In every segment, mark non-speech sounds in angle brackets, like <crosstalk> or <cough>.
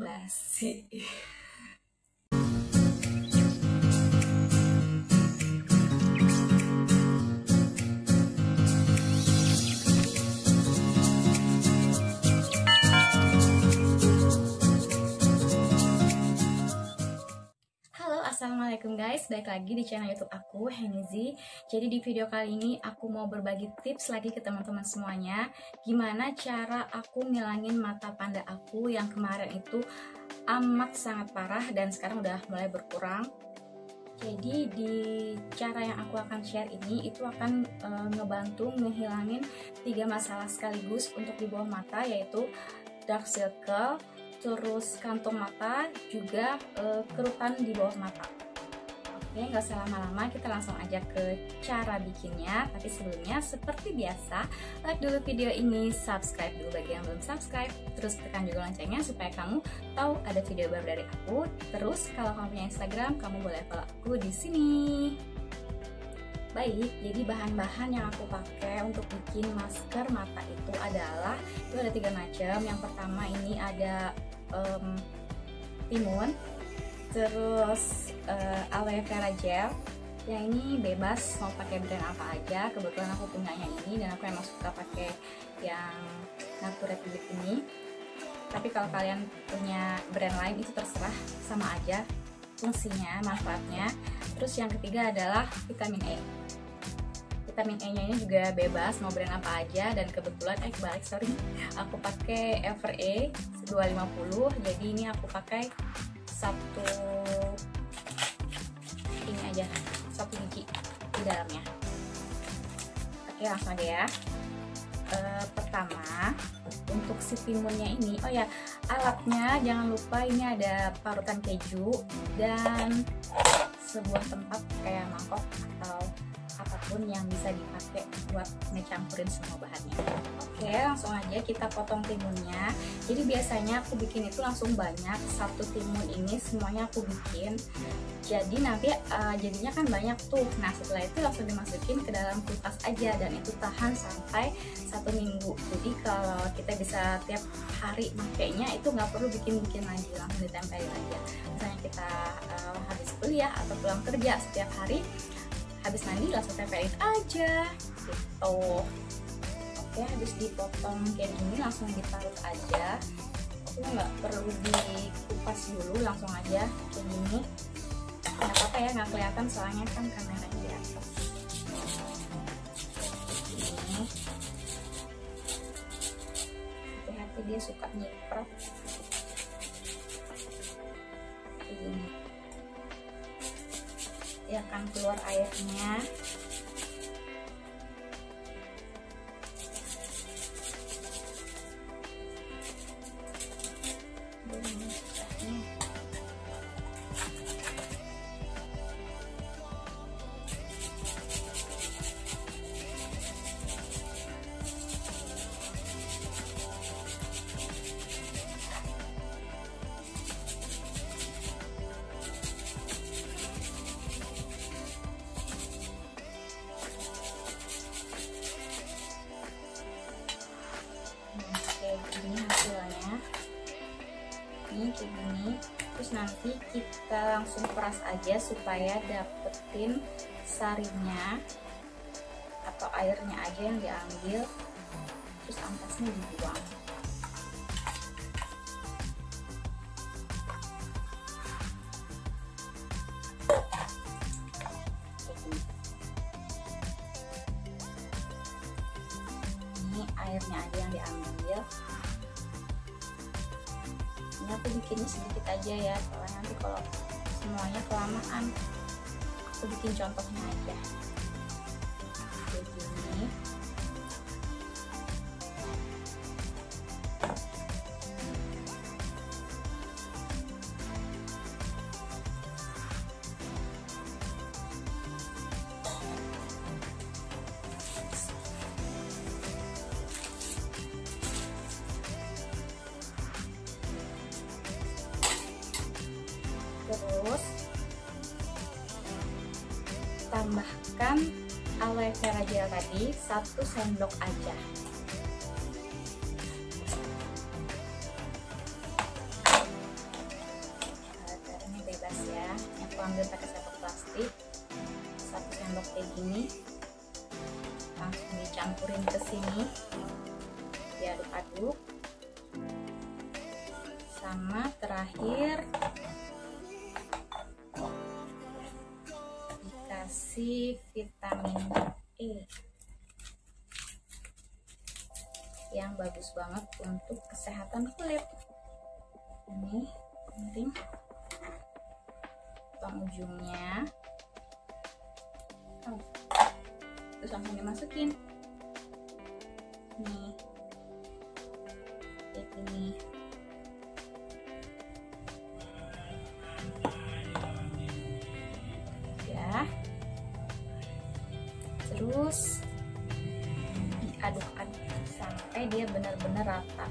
basi Halo assalamualaikum guys. Balik lagi di channel youtube aku Henizi. Jadi di video kali ini aku mau berbagi tips lagi ke teman-teman semuanya. Gimana cara aku ngilangin mata panda aku yang kemarin itu amat sangat parah dan sekarang udah mulai berkurang. Jadi di cara yang aku akan share ini itu akan e, ngebantu ngehilangin tiga masalah sekaligus untuk di bawah mata yaitu dark circle, terus kantong mata, juga e, kerutan di bawah mata. Oke, nggak usah lama-lama, kita langsung aja ke cara bikinnya. Tapi sebelumnya, seperti biasa, like dulu video ini, subscribe dulu bagi yang belum subscribe, terus tekan juga loncengnya supaya kamu tahu ada video baru dari aku. Terus kalau kamu punya Instagram, kamu boleh follow aku di sini. Baik, jadi bahan-bahan yang aku pakai untuk bikin masker mata itu adalah itu ada tiga macam. Yang pertama ini ada um, timun, terus uh, aloe vera gel. Yang ini bebas mau pakai brand apa aja. Kebetulan aku punyanya ini dan aku emang suka pakai yang Natura Republic ini. Tapi kalau kalian punya brand lain itu terserah sama aja fungsinya, manfaatnya. Terus yang ketiga adalah vitamin E. Vitamin E-nya ini juga bebas mau brand apa aja dan kebetulan eh balik sorry aku pakai Ever E 250 jadi ini aku pakai satu ini aja satu biji di dalamnya. Oke langsung aja ya. E, pertama untuk si timunnya ini oh ya alatnya jangan lupa ini ada parutan keju dan sebuah tempat kayak mangkok atau apa pun yang bisa dipakai buat ngecampurin semua bahannya. Oke langsung aja kita potong timunnya. Jadi biasanya aku bikin itu langsung banyak satu timun ini semuanya aku bikin. Jadi nanti uh, jadinya kan banyak tuh. Nah setelah itu langsung dimasukin ke dalam kulkas aja dan itu tahan sampai satu minggu. Jadi kalau kita bisa tiap hari makainya itu nggak perlu bikin-bikin lagi langsung ditempelin aja. Misalnya kita uh, habis kuliah atau pulang kerja setiap hari habis mandi langsung tempelin aja gitu. Oke habis dipotong kayak gini langsung diparut aja. Oke nggak perlu dikupas dulu langsung aja kayak gini. Nggak apa-apa ya nggak kelihatan soalnya kan kamera di atas. Hati-hati dia suka nyiprat ini dia akan keluar airnya kita langsung peras aja supaya dapetin sarinya atau airnya aja yang diambil. Terus ampasnya dibuang. Ini airnya aja yang diambil ini aku bikinnya sedikit aja ya soalnya nanti kalau semuanya kelamaan aku bikin contohnya aja terus tambahkan aloe vera gel tadi satu sendok aja. Ini bebas ya. Aku ambil pakai sendok plastik. Satu sendok kayak gini. Langsung dicampurin ke sini. Diaduk-aduk sama terakhir dikasih vitamin E. Yang bagus banget untuk kesehatan kulit. Ini penting. Ujungnya oh. terus langsung dimasukin. Nih. Kayak gini terus. Diaduk-aduk sampai dia benar-benar rata.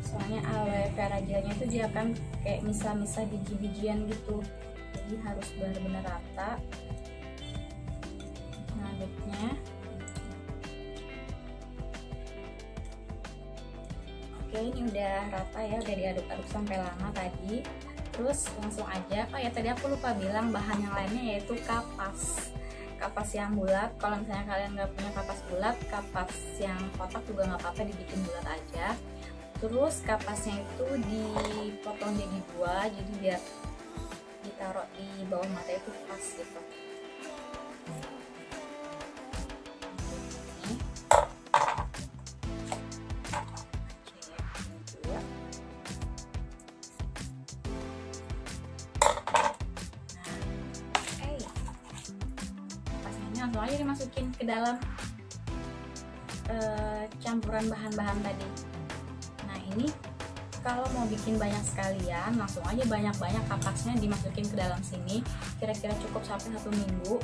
Soalnya aloe vera gelnya itu dia akan kayak misah-misah biji-bijian gitu. Jadi harus benar-benar rata. Ngaduknya oke ini udah rata ya udah diaduk-aduk sampai lama tadi. Terus langsung aja oh ya tadi aku lupa bilang bahan yang lainnya yaitu kapas kapas yang bulat. Kalau misalnya kalian nggak punya kapas bulat kapas yang kotak juga nggak apa-apa dibikin bulat aja. Terus kapasnya itu dipotong jadi dua jadi biar ditaruh di bawah mata itu pas gitu langsung aja dimasukin ke dalam uh, campuran bahan-bahan tadi. Nah ini kalau mau bikin banyak sekalian langsung aja banyak-banyak kapasnya dimasukin ke dalam sini. Kira-kira cukup sampai satu minggu.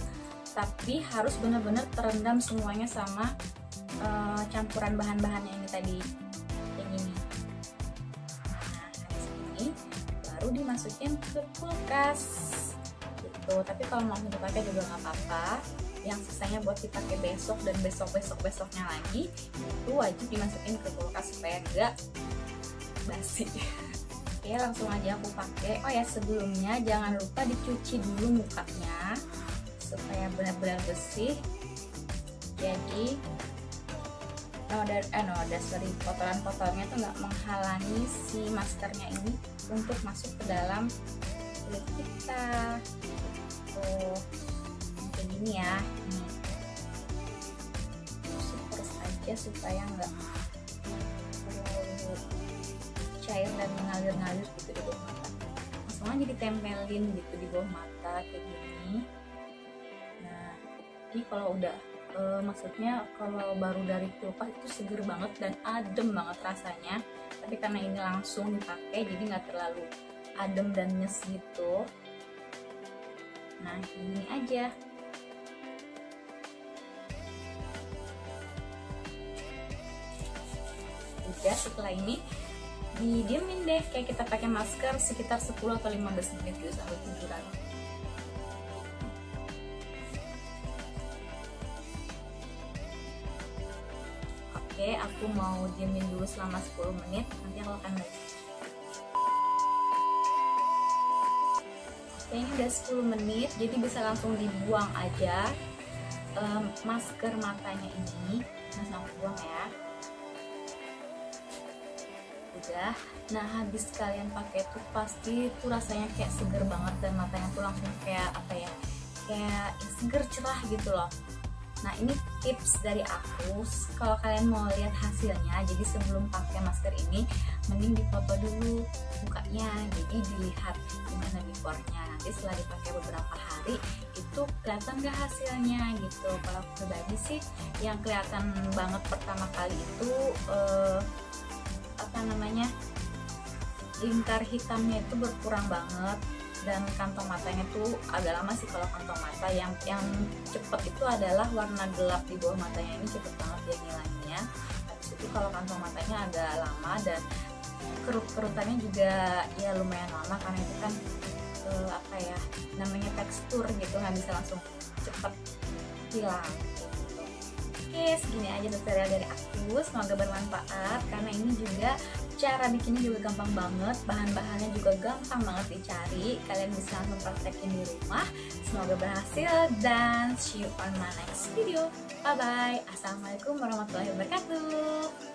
Tapi harus benar-benar terendam semuanya sama uh, campuran bahan-bahannya ini tadi yang ini. Nah sini baru dimasukin ke kulkas. Gitu. Tapi kalau mau dipakai juga nggak apa-apa yang sisanya buat dipakai besok dan besok besok besoknya lagi itu wajib dimasukin ke kulkas supaya enggak basi. <laughs> Oke langsung aja aku pakai. Oh ya sebelumnya jangan lupa dicuci dulu mukanya supaya benar-benar bersih. Jadi noda eh noda sorry kotoran-kotorannya tuh nggak menghalangi si maskernya ini untuk masuk ke dalam kulit kita. Tuh gini ya. Nih terus aja supaya nggak terlalu cair dan mengalir-ngalir gitu di bawah mata. Langsung aja ditempelin gitu di bawah mata kayak gini. Nah ini kalau udah e, maksudnya kalau baru dari kulkas itu seger banget dan adem banget rasanya. Tapi karena ini langsung dipakai jadi nggak terlalu adem dan nyes gitu. Nah ini aja udah setelah ini didiemin deh kayak kita pakai masker sekitar 10 atau 15 menit gitu sampai tiduran. Oke aku mau diemin dulu selama 10 menit nanti aku akan balik oke ini udah 10 menit jadi bisa langsung dibuang aja um, masker matanya ini. Langsung aku buang ya udah nah habis kalian pakai tuh pasti tuh rasanya kayak seger banget dan matanya tuh langsung kayak apa ya kayak seger cerah gitu loh. Nah ini tips dari aku. Kalau kalian mau lihat hasilnya jadi sebelum pakai masker ini mending difoto dulu mukanya jadi dilihat gimana beforenya. Nanti setelah dipakai beberapa hari itu kelihatan gak hasilnya gitu. Kalau pribadi sih yang kelihatan banget pertama kali itu uh, apa namanya lingkar hitamnya itu berkurang banget dan kantong matanya tuh agak lama sih kalau kantong mata. Yang yang cepet itu adalah warna gelap di bawah matanya ini cepet banget dia ngilangnya habis itu kalau kantong matanya agak lama dan kerut-kerutannya juga ya lumayan lama karena itu kan uh, apa ya namanya tekstur gitu nggak bisa langsung cepet hilang Oke, segini aja tutorial dari aku. Semoga bermanfaat karena ini juga cara bikinnya juga gampang banget. Bahan-bahannya juga gampang banget dicari. Kalian bisa langsung di rumah. Semoga berhasil dan see you on my next video. Bye bye assalamualaikum warahmatullahi wabarakatuh